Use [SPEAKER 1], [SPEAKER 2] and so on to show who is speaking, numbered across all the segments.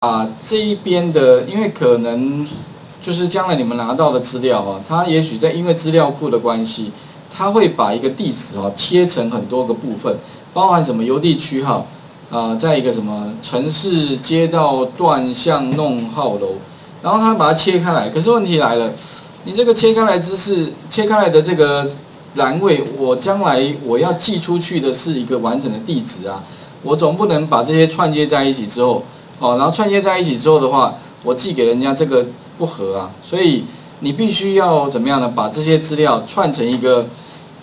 [SPEAKER 1] 把这一边的，因为可能就是将来你们拿到的资料啊，它也许在因为资料库的关系，它会把一个地址啊切成很多个部分，包含什么邮递区号啊，在一个什么城市街道段巷弄号楼，然后它把它切开来。可是问题来了，你这个切开来姿势，切开来的这个栏位，我将来我要寄出去的是一个完整的地址啊，我总不能把这些串接在一起之后。哦，然后串接在一起之后的话，我寄给人家这个不合啊，所以你必须要怎么样呢？把这些资料串成一个，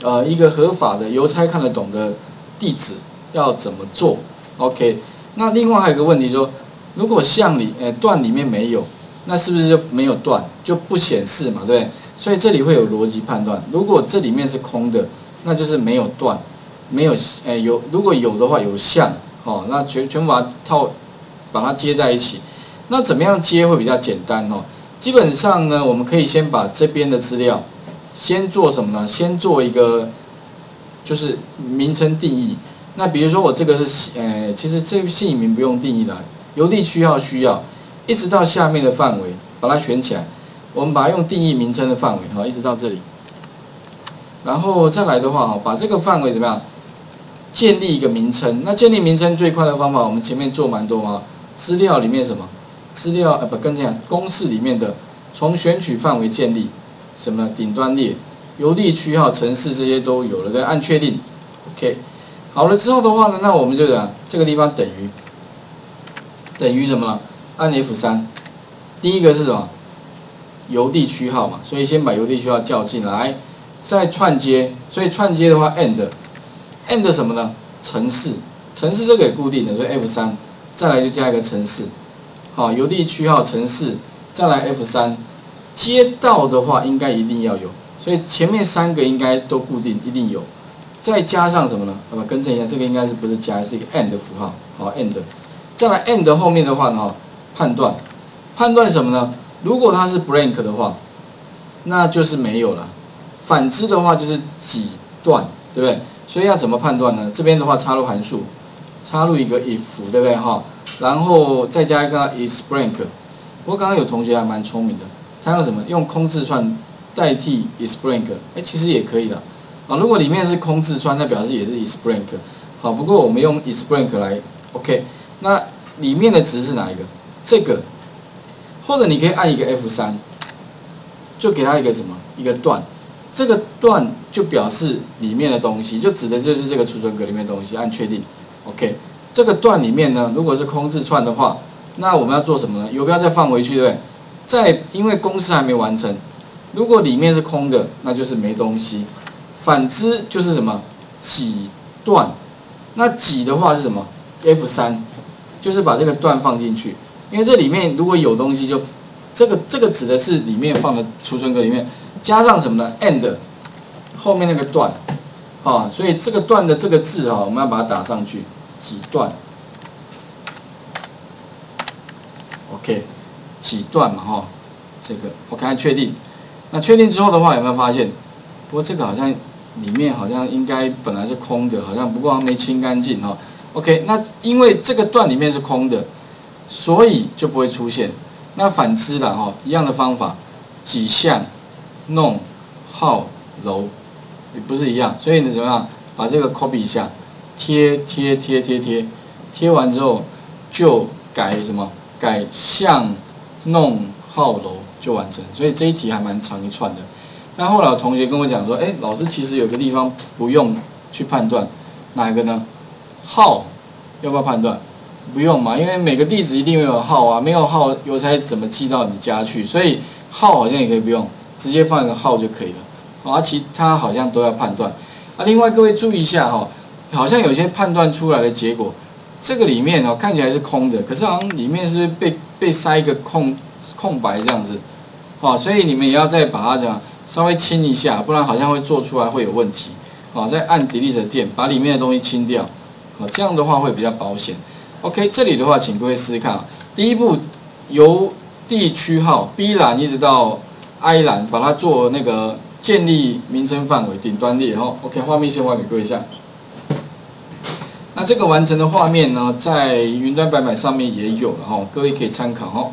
[SPEAKER 1] 呃，一个合法的邮差看得懂的地址，要怎么做？OK？那另外还有个问题说，如果项里呃段里面没有，那是不是就没有段就不显示嘛？对不对？所以这里会有逻辑判断。如果这里面是空的，那就是没有段，没有呃有如果有的话有项，哦，那全全把它套。把它接在一起，那怎么样接会比较简单哦？基本上呢，我们可以先把这边的资料先做什么呢？先做一个就是名称定义。那比如说我这个是呃，其实这个姓名不用定义的，邮递区号需要，一直到下面的范围把它选起来。我们把它用定义名称的范围哈，一直到这里，然后再来的话哈，把这个范围怎么样建立一个名称？那建立名称最快的方法，我们前面做蛮多吗？资料里面什么？资料呃不跟这样，公式里面的从选取范围建立什么顶端列邮递区号城市这些都有了，再，按确定，OK，好了之后的话呢，那我们就讲这个地方等于等于什么呢？按 F 三，第一个是什么？邮递区号嘛，所以先把邮递区号叫进来，再串接，所以串接的话 end end 什么呢？城市城市这个也固定的，所以 F 三。再来就加一个城市，好，邮递区号城市，再来 F 三，街道的话应该一定要有，所以前面三个应该都固定，一定有，再加上什么呢？好吧，更正一下，这个应该是不是加，是一个 and 符号，好，and，再来 and 后面的话呢，判断，判断什么呢？如果它是 blank 的话，那就是没有了，反之的话就是几段，对不对？所以要怎么判断呢？这边的话插入函数。插入一个 if，对不对哈？然后再加一个 is blank。不过刚刚有同学还蛮聪明的，他用什么？用空字串代替 is blank。哎，其实也可以的啊。如果里面是空字串，那表示也是 is blank。好，不过我们用 is blank 来 OK。那里面的值是哪一个？这个，或者你可以按一个 F 三，就给他一个什么？一个段。这个段就表示里面的东西，就指的就是这个储存格里面的东西。按确定。OK，这个段里面呢，如果是空字串的话，那我们要做什么呢？游标再放回去，对不对？再因为公式还没完成，如果里面是空的，那就是没东西。反之就是什么几段？那几的话是什么？F 三，就是把这个段放进去。因为这里面如果有东西，就这个这个指的是里面放的储存格里面加上什么呢？And 后面那个段，啊，所以这个段的这个字啊，我们要把它打上去。几段，OK，几段嘛哈，这个我看看确定。那确定之后的话，有没有发现？不过这个好像里面好像应该本来是空的，好像不过还没清干净哈。OK，那因为这个段里面是空的，所以就不会出现。那反之了哈，一样的方法，几项弄号楼也不是一样，所以你怎么样把这个 copy 一下。贴贴贴贴贴，贴完之后就改什么？改巷弄号楼就完成。所以这一题还蛮长一串的。但后来同学跟我讲说，哎，老师其实有个地方不用去判断，哪一个呢？号要不要判断？不用嘛，因为每个地址一定有号啊，没有号邮差怎么寄到你家去？所以号好像也可以不用，直接放一个号就可以了。啊，其他好像都要判断。啊，另外各位注意一下哈。好像有些判断出来的结果，这个里面哦看起来是空的，可是好像里面是被被塞一个空空白这样子，好，所以你们也要再把它讲稍微清一下，不然好像会做出来会有问题，好，再按 Delete 键把里面的东西清掉，好，这样的话会比较保险。OK，这里的话，请各位试试看啊，第一步由地区号 B 栏一直到 I 栏，把它做那个建立名称范围顶端列，然后 OK，画面先还给各位一下。这个完成的画面呢，在云端白板上面也有了哈，各位可以参考哈。